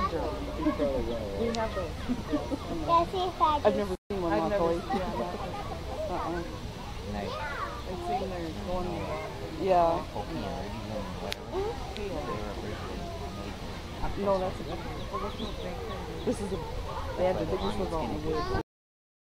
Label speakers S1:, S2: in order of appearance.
S1: have those.
S2: We have those.
S3: Yeah, see if I
S2: I've never seen one
S4: I've
S2: on
S4: never seen yeah,
S2: Uh-uh.
S5: Nice.
S4: I've seen their going
S2: Yeah. No, that's a different. This is a badger. They just was all in the woods.